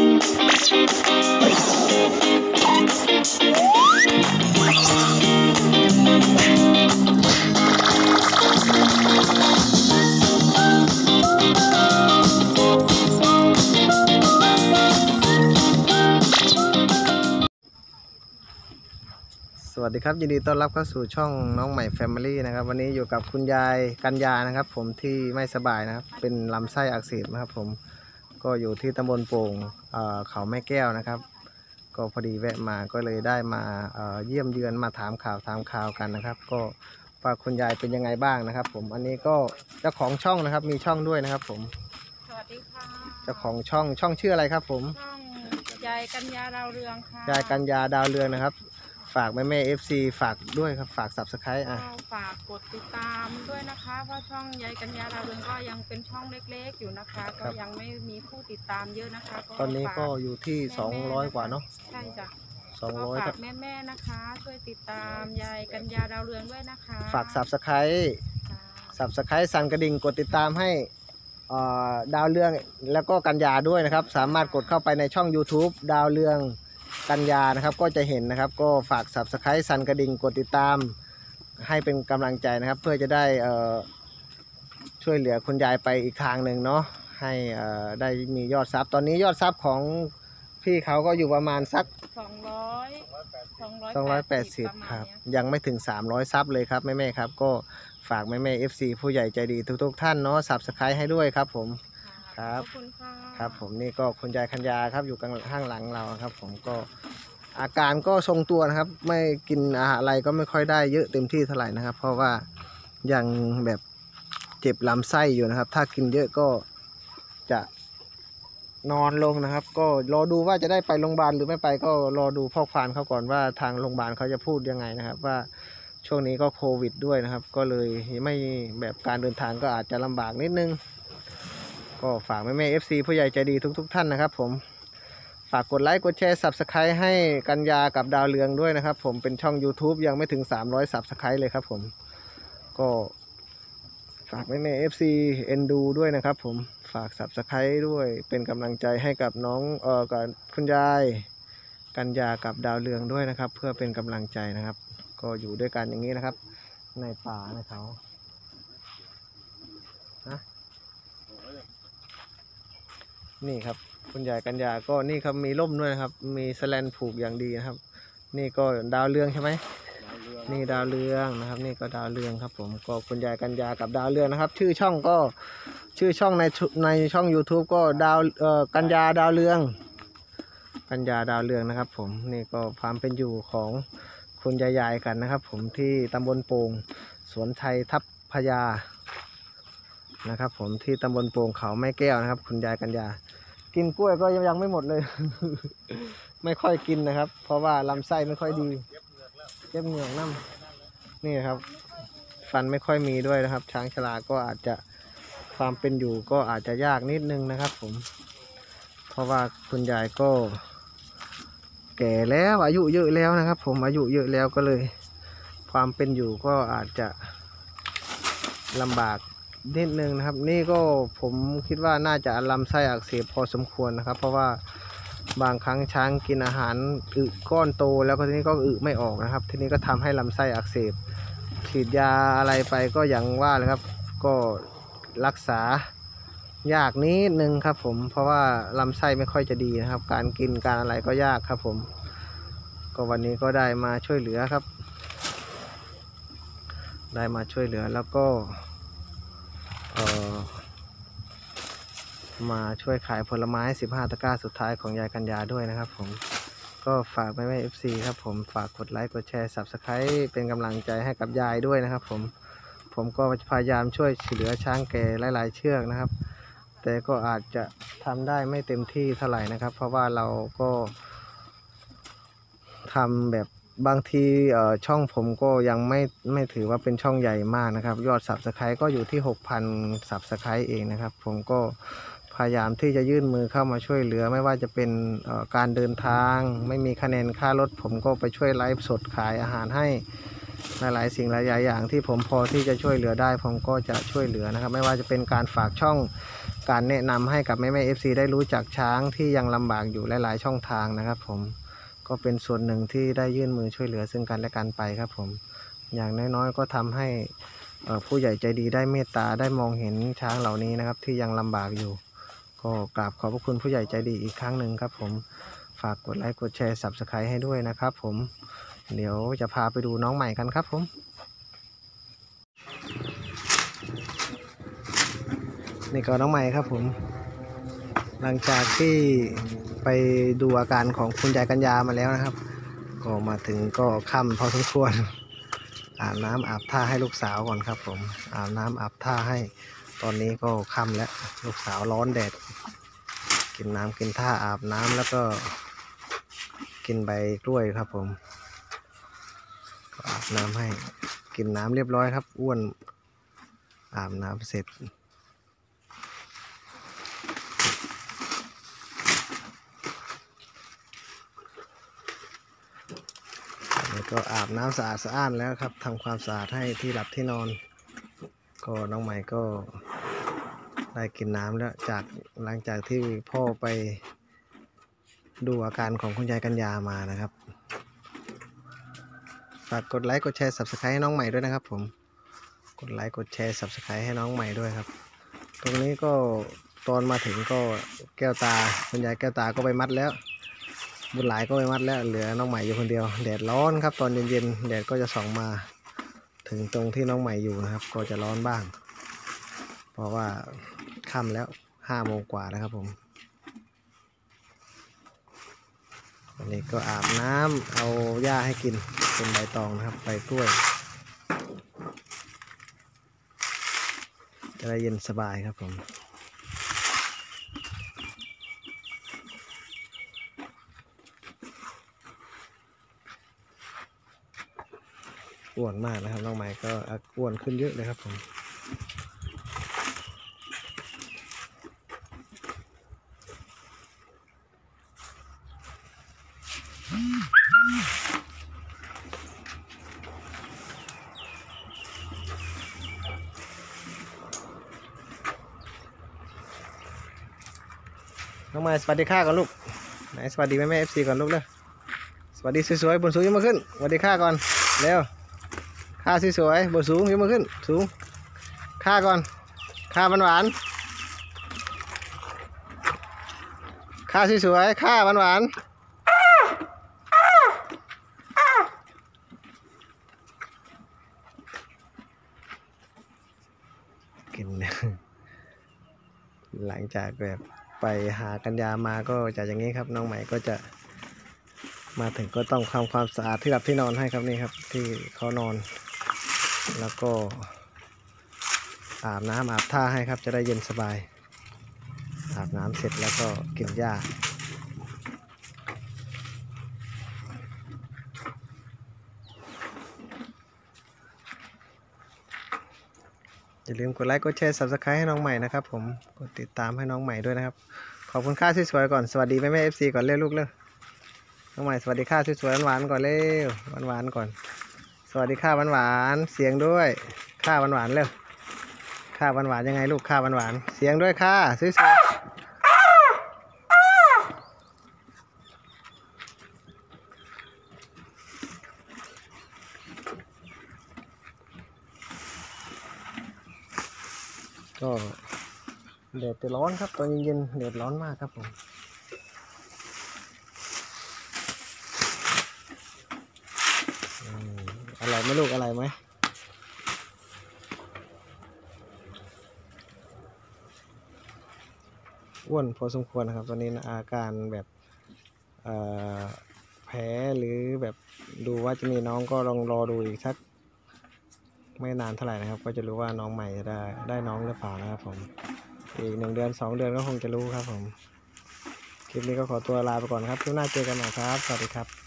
สวัสดีครับยินดีต้อนรับเข้าสู่ช่องน้องใหม่แฟมิลี่นะครับวันนี้อยู่กับคุณยายกัญญานะครับ ผมที่ไม่สบายนะครับเป็นลำไส้อักเสบนะครับผม ก็อยู่ที่ตำบลโป่งเอ่อเขาแม่แก้วนะครับ ก็พอดีแวะมาก็เลยได้มาเอ่อเยี่ยมเยือนมาถามข่าวถามข่าวกันนะครับ ก็ว่าคุณยายเป็นยังไงบ้างนะครับ ผมอันนี้ก็เจ้าของช่องนะครับมีช่องด้วยนะครับ ผมสวัสดีค่ะเจ้าของช่องช่องชื่ออะไรครับ ผมช่องยายกัญญาดาวเรืองค่ะยายกัญญาดาวเรืองนะครับ ฝากแม่แม่ FC ฝากด้วยครับ ฝาก subscribe ก็อะ ฝากกดติดตามด้วยนะคะเพราะช่องยายกัญญาดาวเรืองก็ยังเป็นช่องเล็กๆอยู่นะคะ ก็ยังไม่มีผู้ติดตามเยอะนะคะตอนนี้ก็ฝาอยู่ที่ 200 กว่าเนาะใช่จ้ะ200ก็ครัฝาบกแม่ๆนะคะ ช่วยติดตามยายกัญญาดาวเรืองด้วยนะคะฝาก subscribe ค่ะ subscribe สั่นกระดิ่งกดติดตามให้เอ่อดาวเรืองแล้วก็กัญญาด้วยนะครับ สามารถกดเข้าไปในช่อง YouTube ดาวเรือง กัญญานะครับก็จะเห็นนะครับ ก็ฝาก subscribe สั่นกระดิ่งกดติดตาม ให้เป็นกำลังใจนะครับ เพื่อจะได้เอ่อช่วยเหลือคุณยายไปอีกทางหนึ่งเนาะให้เอ่อได้มียอด sub ตอนนี้ยอด sub ของพี่เขาก็อยู่ประมาณสักสองร้อยสองร้อยสองร้อยแปดสิบประมาณครับเนี้ยยังไม่ถึง 300 sub เลยครับแม่แม่ๆครับ ก็ฝากแม่แม่ FC ผู้ใหญ่ใจดีทุกๆ ท่านเนาะ subscribe ให้ด้วยครับผม ครับ ขอบคุณค่ะครับผมนี่ก็คุณยายกัญญาครับอยู่ข้างหลังเราครับ ผมก็อาการก็ทรงตัวนะครับ ไม่กินอาหารอะไรก็ไม่ค่อยได้เยอะเต็มที่เท่าไหร่นะครับ เพราะว่ายังแบบเจ็บลำไส้อยู่นะครับ ถ้ากินเยอะก็จะนอนลงนะครับ ก็รอดูว่าจะได้ไปโรงพยาบาลหรือไม่ไปก็รอดูพ่อควาญเขาก่อนว่าทางโรงพยาบาลเขาจะพูดยังไงนะครับ ว่าช่วงนี้ก็โควิดด้วยนะครับ ก็เลยไม่แบบการเดินทางก็อาจจะลำบากนิดนึง ก็ฝากแม่แม่ FC ผู้ใหญ่ใจดีทุกๆท่านนะครับ ผมฝากกดไลค์กดแชร์ Subscribe ให้กัญญากับดาวเรืองด้วยนะครับ ผมเป็นช่อง YouTube ยังไม่ถึง 300 Subscribe เลยครับ ผมก็ฝากแม่แม่ FC เอ็นดูด้วยนะครับ ผมฝาก Subscribe ด้วยเป็นกำลังใจให้กับน้องเอ่อกับคุณยายกัญญากับดาวเรืองด้วยนะครับ เพื่อเป็นกำลังใจนะครับ ก็อยู่ด้วยกันอย่างนี้นะครับ ในป่าในเขานะ นี่ครับ คุณยายกัญญาก็นี่ครับมีร่มด้วยนะครับ มีสแลนผูกอย่างดีนะครับ นี่ก็ดาวเรืองใช่ไหมนี่ดาวเรืองนะครับ นี่ก็ดาวเรืองครับ ผมก็คุณยายกัญญากับดาวเรืองนะครับ ชื่อช่องก็ชื่อช่องในชุในช่อง YouTube ก็ดาวเอ่อกัญญาดาวเรือง กัญญาดาวเรืองนะครับ ผมนี่ก็ความเป็นอยู่ของคุณยายๆกันนะครับ ผมที่ตำบลโป่งสวนไทยทับพญานะครับ ผมที่ตำบลโป่งเขาแม่แก้วนะครับ คุณยายกัญญา กินกล้วยก็ยังยังไม่หมดเลย ไม่ค่อยกินนะครับ เพราะว่าลำไส้ไม่ค่อยดีเจ็บเหงือกน้ำนี่ครับ ฟันไม่ค่อยมีด้วยนะครับ ช้างชราก็อาจจะความเป็นอยู่ก็อาจจะยากนิดนึงนะครับ ผม เพราะว่าคุณยายก็ แก่แล้วอายุเยอะแล้วนะครับ ผมอายุเยอะแล้วก็เลย ความเป็นอยู่ก็อาจจะลำบาก นิดนึงนะครับ นี่ก็ผมคิดว่าน่าจะลำไส้อักเสบพอสมควรนะครับ เพราะว่าบางครั้งช้างกินอาหารอึก้อนโต แล้วก็ทีนี้ก็อึไม่ออกนะครับ ทีนี้ก็ทำให้ลำไส้อักเสบฉีดยาอะไรไปก็อย่างว่าเลยครับ ก็รักษายากนิดนึงครับ ผมเพราะว่าลำไส้ไม่ค่อยจะดีนะครับ การกินการอะไรก็ยากครับ ผม ก็วันนี้ก็ได้มาช่วยเหลือครับ ได้มาช่วยเหลือแล้วก็ มาช่วยขายผลไม้ 15 ตะกร้าสุดท้ายของยายกัญญาด้วยนะครับผมก็ฝากแม่แม่ FC ครับผมฝากกดไลค์กดแชร์ subscribe เป็นกำลังใจให้กับยายด้วยนะครับผมผมก็พยายามช่วยเหลือช้างแก่หลาย ๆ เชือกนะครับ แต่ก็อาจจะทำได้ไม่เต็มที่เท่าไหร่นะครับ เพราะว่าเราก็ทำแบบ บางทีช่องผมก็ยังไม่ไม่ถือว่าเป็นช่องใหญ่มากนะครับ ยอด subscribe ก็อยู่ที่ 6,000 subscribe เองนะครับ ผมก็พยายามที่จะยื่นมือเข้ามาช่วยเหลือ ไม่ว่าจะเป็นการเดินทาง ไม่มีคะแนนค่ารถ ผมก็ไปช่วยไลฟ์สดขายอาหารให้หลายๆสิ่งหลายๆอย่างที่ผมพอที่จะช่วยเหลือได้ ผมก็จะช่วยเหลือนะครับ ไม่ว่าจะเป็นการฝากช่องการแนะนำให้กับแม่แม่ FC ได้รู้จักช้างที่ยังลำบากอยู่หลาย ๆ ช่องทางนะครับผม ก็เป็นส่วนหนึ่งที่ได้ยื่นมือช่วยเหลือซึ่งกันและกันไปครับผมอย่างน้อยๆก็ทำให้ผู้ใหญ่ใจดีได้เมตตาได้มองเห็นช้างเหล่านี้นะครับ ที่ยังลำบากอยู่ ก็กราบขอบพระคุณผู้ใหญ่ใจดีอีกครั้งหนึ่งครับผมฝากกดไลค์กดแชร์ subscribe ให้ด้วยนะครับผมเดี๋ยวจะพาไปดูน้องใหม่กันครับผมนี่ก็น้องใหม่ครับผม หลังจากที่ไปดูอาการของคุณยายกัญญามาแล้วนะครับ ก็มาถึงก็ค่ำพอสมควร อาบน้ำอาบท่าให้ลูกสาวก่อนครับ ผมอาบน้ำอาบท่าให้ ตอนนี้ก็ค่ำแล้วลูกสาวร้อนแดด กินน้ำกินท่าอาบน้ำแล้วก็กินใบกล้วยครับ ผมก็อาบน้ำให้ กินน้ำเรียบร้อยครับ อ้วนอาบน้ำเสร็จ แล้ว ก็อาบน้ำสะอาดสะอ้านแล้วครับทำความสะอาดให้ที่หลับที่นอน ก็น้องใหม่ก็ได้กินน้ำแล้วจากหลังจากที่พ่อไปดูอาการของคุณยายกัญญามานะครับฝากกดไลค์กดแชร์ subscribe ให้น้องใหม่ด้วยนะครับ ผมกดไลค์กดแชร์ subscribe ให้น้องใหม่ด้วยครับ ตรงนี้ก็ตอนมาถึงก็แก้วตาคุณยายแก้วตาก็ไปมัดแล้ว บุญหลายก็ไปมัดแล้วเหลือน้องใหม่อยู่คนเดียว แดดร้อนครับ ตอนเย็นๆแดดก็จะส่องมา ถึงตรงที่น้องใหม่อยู่นะครับ ก็จะร้อนบ้าง เพราะว่าค่ำแล้วห้าโมงกว่านะครับผมวันนี้ก็อาบน้ำเอาหญ้าให้กินเป็นใบตองนะครับใบกล้วย จะได้เย็นสบายครับผม อ้วนมากนะครับ น้องใหม่ก็อ้วนขึ้นเยอะเลยครับผมน้องใหม่สวัสดีค่าก่อนลูกไหนสวัสดีแม่แม่เอฟซีก่อนลูกเลยสวัสดีสวยๆบนสูงยกมาขึ้นสวัสดีค่าก่อนเร็ว ค่าสวยๆบนสูงยกมือขึ้น สูง ค่าก่อน ค่าหวานๆค่าสวยๆ ค่าหวานๆกินหลังจากแบบไปหากัญญามาก็จะอย่างนี้ครับ น้องใหม่ก็จะมาถึงก็ต้องทำความสะอาดที่หลับที่นอนให้ครับนี่ครับ ที่เขานอน แล้วก็อาบน้ำอาบท่าให้ครับ จะได้เย็นสบาย อาบน้ำเสร็จแล้วก็กินหญ้าอย่าลืมกดไลค์กดแชร์ subscribe ให้น้องใหม่นะครับผม กดติดตามให้น้องใหม่ด้วยนะครับ ขอบคุณค่าสวยๆก่อน สวัสดีแม่แม่ FC ก่อนเร็วลูกเร็วน้องใหม่สวัสดีค่ะสวยๆหวานๆก่อนเร็วหวานๆก่อน สวัสดีค่ะหวานๆเสียงด้วยค่าวหวานๆเร็วค่าวหวานๆยังไงลูกค่าวหวานๆเสียงด้วยค่ะสวยๆก็แดดจะร้อนครับตอนเย็นๆแดดร้อนมากครับผม อืม อร่อยไหมลูกอร่อยไหมอ้วนพอสมควรนะครับ ตอนนี้นะอาการแบบแพ้หรือแบบดูว่าจะมีน้องก็ลองรอดูอีกสักไม่นานเท่าไหร่นะครับ ก็จะรู้ว่าน้องใหม่จะได้ได้น้องหรือเปล่านะครับผมอีกหนึ่งเดือนสองเดือนก็คงจะรู้ครับผม คลิปนี้ก็ขอตัวลาไปก่อนครับคลิปหน้าเจอกันใหม่ครับ สวัสดีครับ